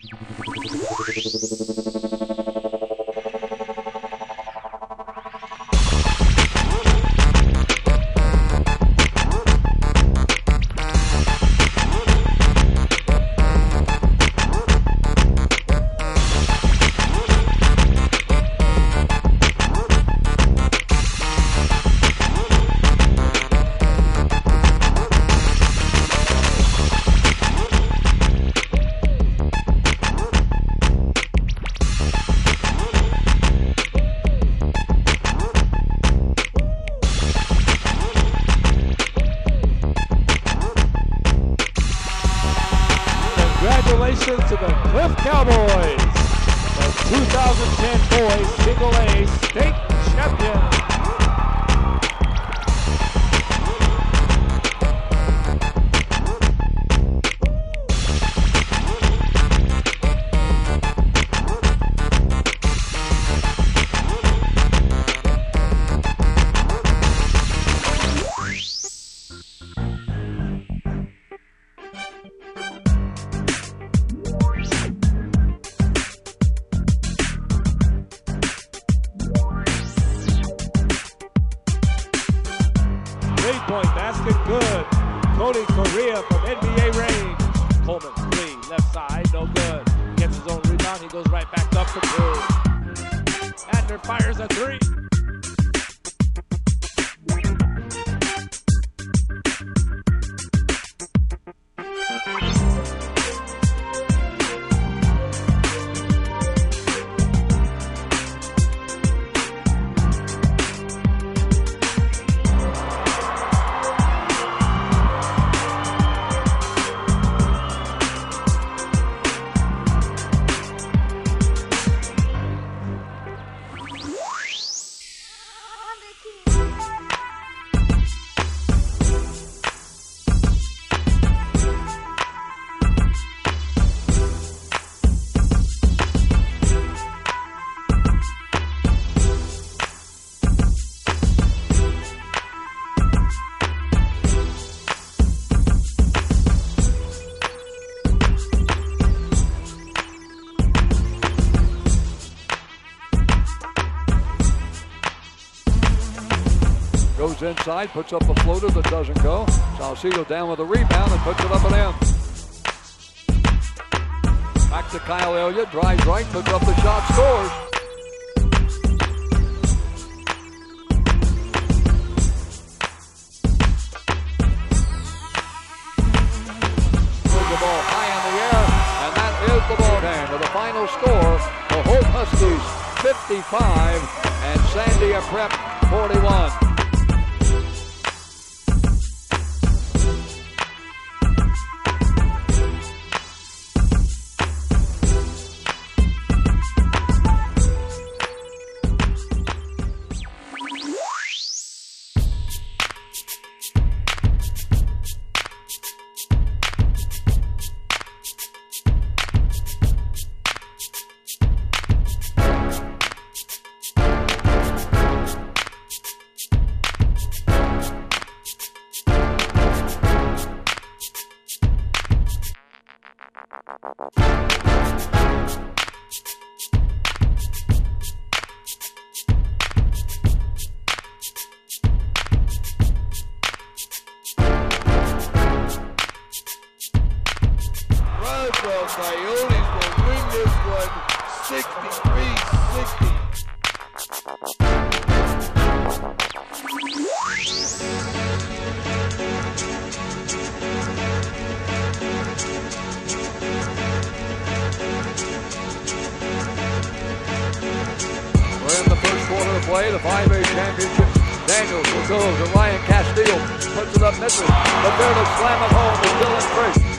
Congratulations to the Cliff Cowboys, the 2010 boys single A state champions. Cody Correa from NBA range. Coleman, three, left side, no good. Gets his own rebound, he goes right back up for two. Adner fires a three. Goes inside, puts up a floater that doesn't go. Salcido down with a rebound and puts it up and in. Back to Kyle Elliott, drives right, puts up the shot, scores. The ball high in the air, and that is the ball game with the final score. The Hope Huskies 55 and Sandia Prep 41. Roswell Coyotes will win this one 63-60. Play, the 5A championship. Daniels go to Ryan Castile, puts it up, misses. The fair to slam it home is Dylan Frisch.